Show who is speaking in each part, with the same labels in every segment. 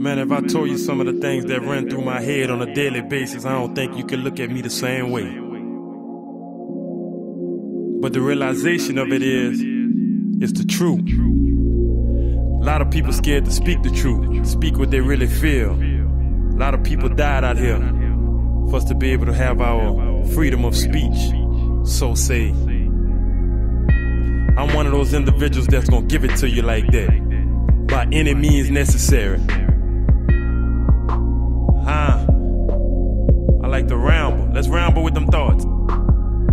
Speaker 1: Man, if I told you some of the things that run through my head on a daily basis, I don't think you could look at me the same way. But the realization of it is, it's the truth. A lot of people scared to speak the truth, speak what they really feel. A lot of people died out here for us to be able to have our freedom of speech. So say, I'm one of those individuals that's gonna give it to you like that, by any means necessary. Huh? I like to ramble. Let's ramble with them thoughts.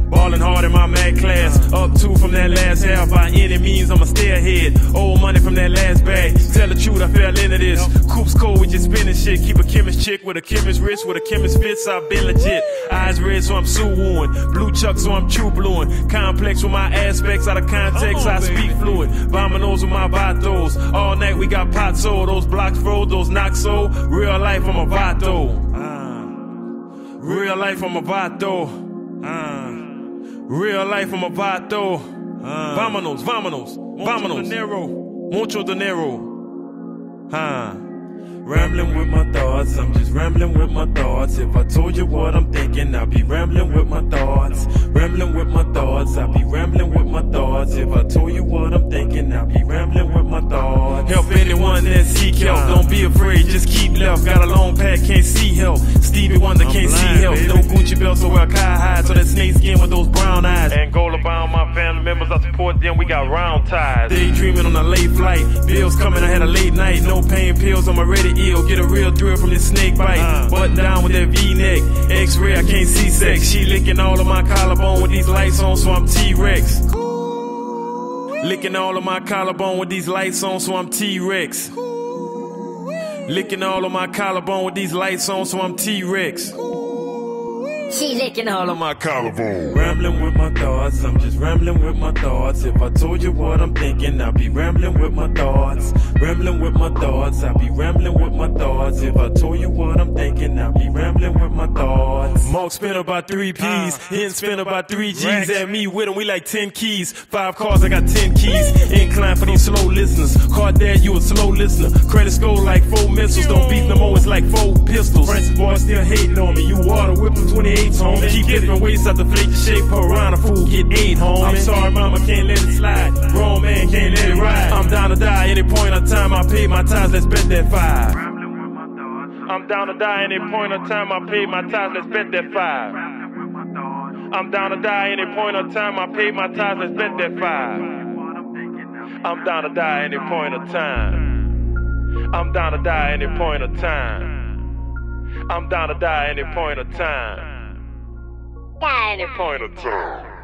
Speaker 1: Ballin' hard in my Mac class. Up two from that last half. By any means, I'ma stay ahead. Old money from that last bag. Tell the truth, I fell into this. Coops cold, we just spinning shit. Keep a chemist chick with a chemist wrist, with a chemist fits. I've been legit. Eyes red, so I'm suing. Blue chuck, so I'm true blueing. Complex with my aspects out of context. I speak fluid. Vominos with my vatos. All night we got pots sold. Those blocks froze, those knocks sold. Real life, I'm a vato. Ah. Real life, I'm a vato. Ah. Real life, I'm a vato. Ah. Vámonos, vámonos, vámonos. Dinero, mucho dinero. Huh. Rambling with my thoughts, I'm just rambling with my thoughts. If I told you what I'm thinking, I'd be rambling with my thoughts. Rambling with my thoughts, I'd be rambling with my thoughts. If I told you what I'm thinking, I'd be rambling with my thoughts. Help anyone that seek help, don't be afraid, just keep left. Got a long pack, can't see help. Stevie Wonder can't see help. No Gucci belt, so wear high so that snake skin with those members, I support them, we got round ties. Daydreaming on a late flight, bills coming, I had a late night. No pain pills, I'm already ill. Get a real thrill from this snake bite. Uh-huh. Button down with that V-neck. X-ray, I can't see sex. She licking all of my collarbone with these lights on, so I'm T-Rex. Licking all of my collarbone with these lights on, so I'm T-Rex. Licking all of my collarbone with these lights on, so I'm T-Rex.
Speaker 2: She licking all of my
Speaker 1: collarbone. Rambling with my thoughts, I'm just rambling with my thoughts. If I told you what I'm thinking, I'd be rambling with my thoughts. Rambling with my thoughts, I'd be rambling with my thoughts. If I told you what I'm thinking, I'd be rambling with my thoughts. Mark spent about three P's, uh, spent about three G's Rex. at me with him. We like ten keys, five cars, I got ten keys. Incline for these slow listeners. Car dad, you a slow listener. Credit score like four missiles, don't beat no more, it's like four pistols. Francis boy still hating on me. You water whip 28 dates, homie. Keep different ways out the flake to shape piranha fool, get eight, homie. I'm sorry, mama, can't let it slide. Grown man, can't let it ride. I'm down to die any point of time. I pay my ties, let's bet that five. I'm down to die any point of time. I pay my ties, let's bet that five. I'm down to die any point of time. I pay my ties, let's bet that five. I'm down to die any point of time. I'm down to die any point of time. I'm down to die any point of time. Point of time.